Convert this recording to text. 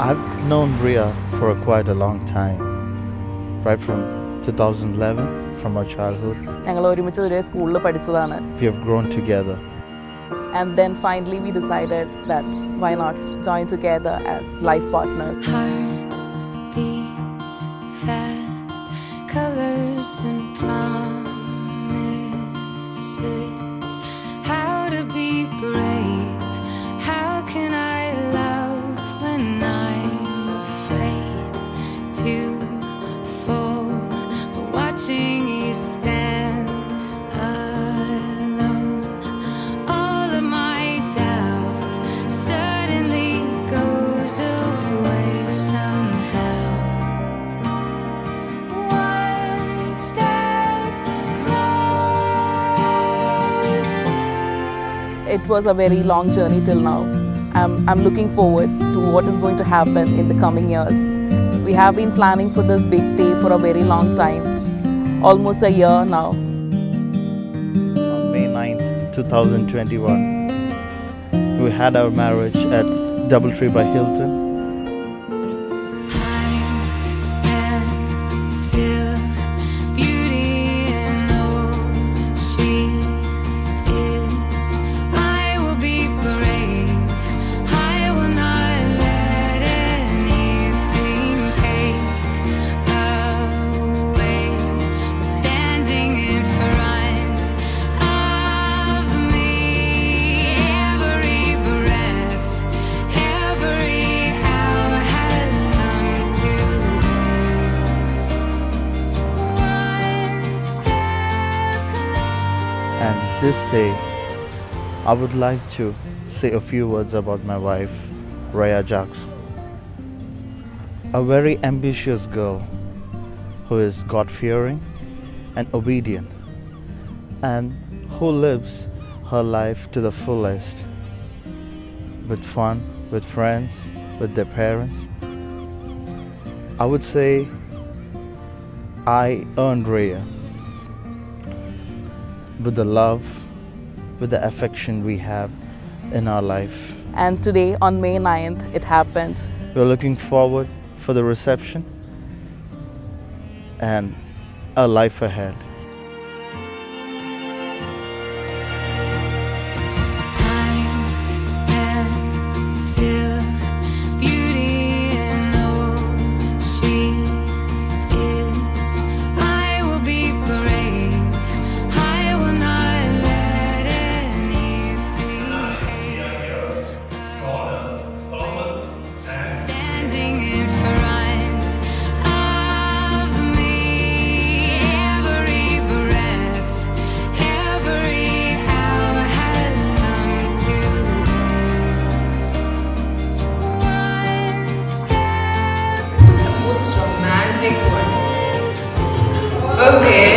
I've known Rhea for quite a long time, right from 2011, from our childhood. We have grown together. And then finally we decided that why not join together as life partners. Hi. Watching you stand alone, all of my doubt suddenly goes away somehow. One step closer. It was a very long journey till now. I'm, I'm looking forward to what is going to happen in the coming years. We have been planning for this big day for a very long time, almost a year now. On May 9th, 2021, we had our marriage at Doubletree by Hilton. This day, I would like to say a few words about my wife, Rhea Jackson. A very ambitious girl who is God fearing and obedient, and who lives her life to the fullest with fun, with friends, with their parents. I would say I earned Rhea with the love, with the affection we have in our life. And today, on May 9th, it happened. We're looking forward for the reception and a life ahead. creo que